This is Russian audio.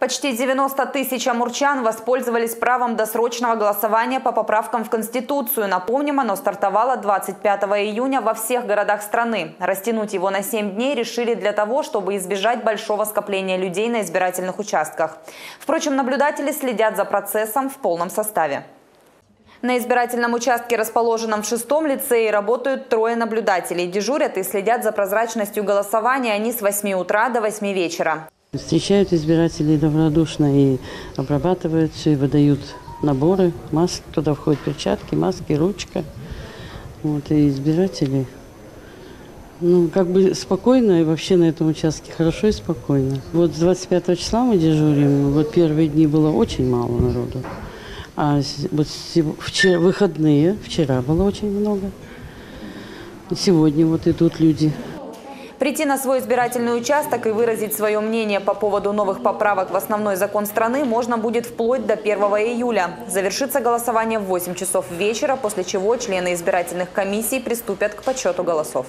Почти 90 тысяч амурчан воспользовались правом досрочного голосования по поправкам в Конституцию. Напомним, оно стартовало 25 июня во всех городах страны. Растянуть его на 7 дней решили для того, чтобы избежать большого скопления людей на избирательных участках. Впрочем, наблюдатели следят за процессом в полном составе. На избирательном участке, расположенном в шестом лицее, работают трое наблюдателей. Дежурят и следят за прозрачностью голосования они с 8 утра до 8 вечера. Встречают избирателей добродушно и обрабатывают все, и выдают наборы, маски, туда входят перчатки, маски, ручка. Вот, и избиратели, ну, как бы спокойно и вообще на этом участке хорошо и спокойно. Вот с 25 числа мы дежурим, вот первые дни было очень мало народу. А вот вчера, выходные, вчера было очень много. Сегодня вот идут люди. Прийти на свой избирательный участок и выразить свое мнение по поводу новых поправок в основной закон страны можно будет вплоть до 1 июля. Завершится голосование в 8 часов вечера, после чего члены избирательных комиссий приступят к подсчету голосов.